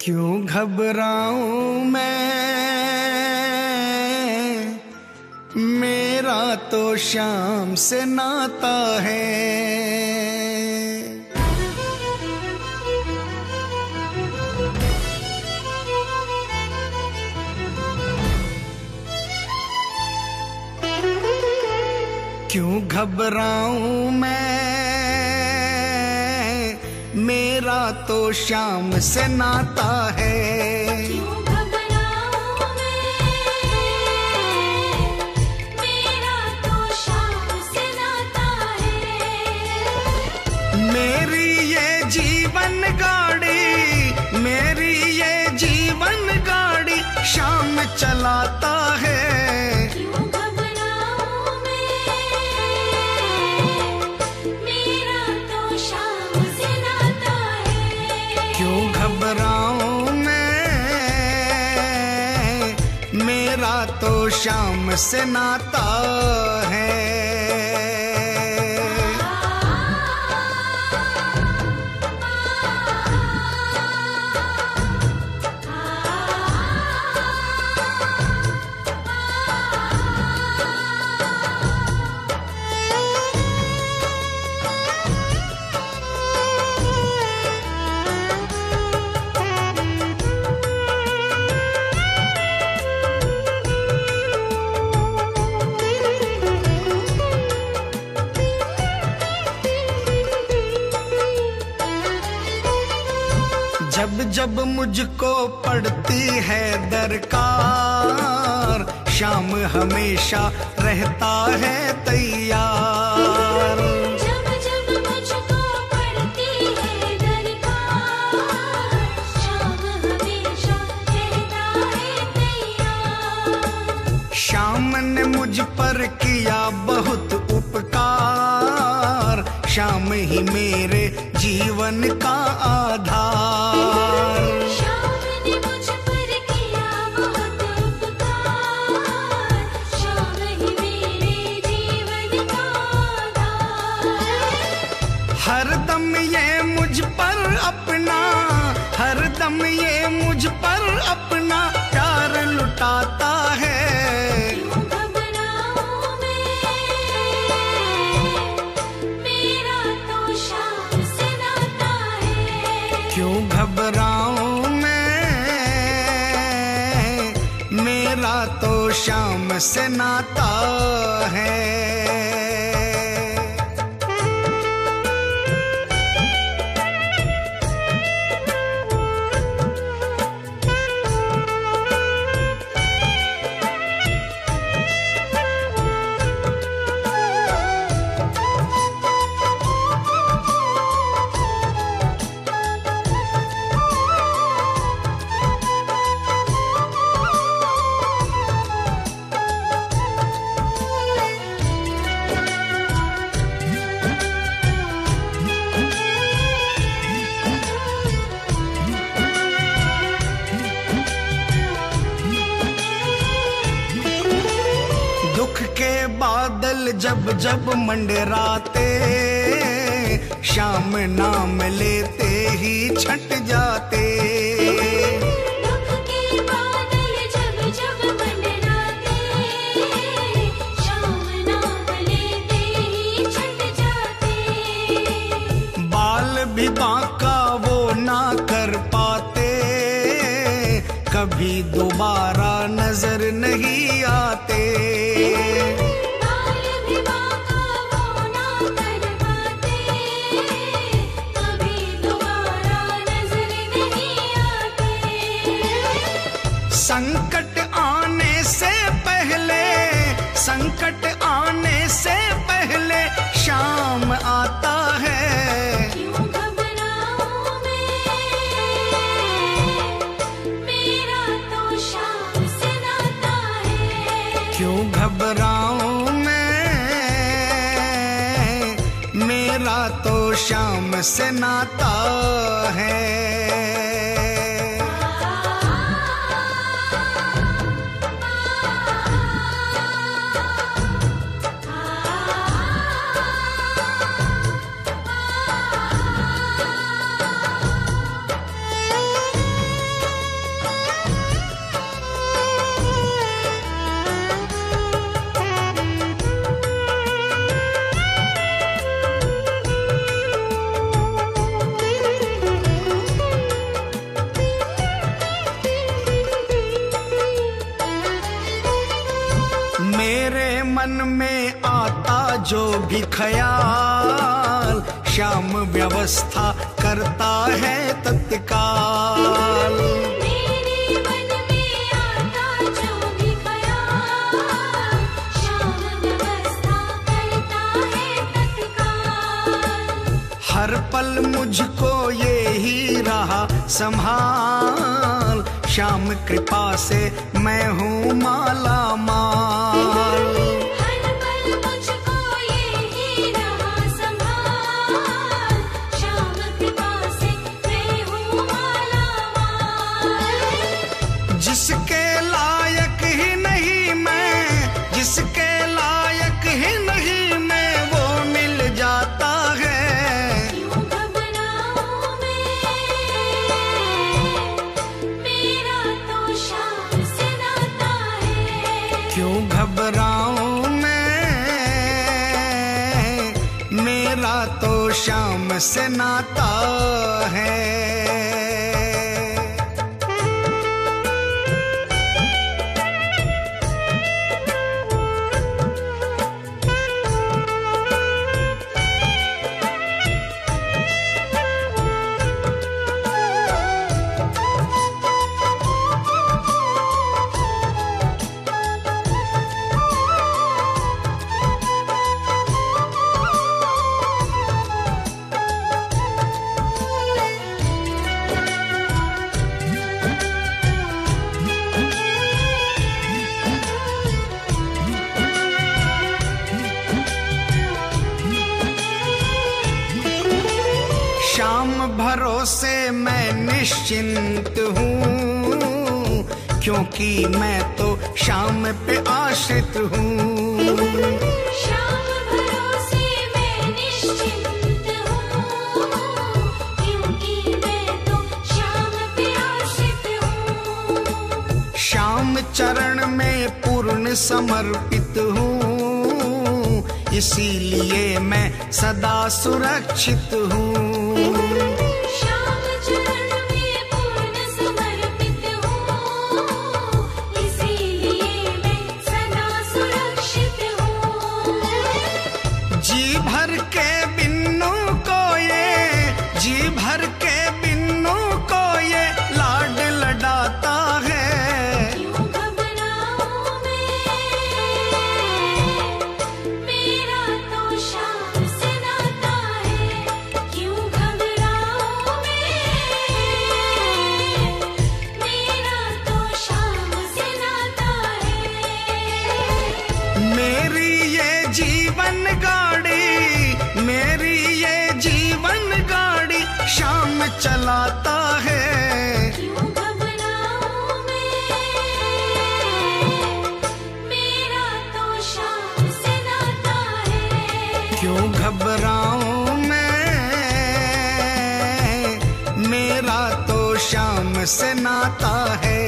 क्यों घबराऊं मैं? मेरा तो शाम से नाता है। क्यों घबराऊं मैं? तो से नाता है। शाम से नाता है। जब जब मुझको पड़ती है दरकार शाम हमेशा रहता है तैयार। शाम ने मुझ पर किया बहुत उपकार शाम ही मेरे जीवन का आधार शाम से नाता है। जब जब मंडराते, शाम नाम लेते ही छट जाते। भी बांका वो ना कर पाते, कभी दोबारा नज़र नहीं आते। संकट आने से पहले संकट आने से पहले शाम आता है। क्यों घबराऊं मैं? मेरा तो शाम से नाता है। ही ख्याल श्याम व्यवस्था करता है तत्काल। हर पल मुझको ये ही रहा संभाल श्याम कृपा से मैं हूँ माला माल। क्यों घबराऊं मैं? मेरा तो शाम से नाता है। तुम भरोसे मैं निश्चिंत हूँ, क्योंकि मैं तो शाम पे आश्रित हूँ। चरण में पूर्ण समर्पित हूँ, इसीलिए मैं सदा सुरक्षित हूँ। चलाता है। क्यों घबराऊं मैं? मेरा तो शाम से नाता है।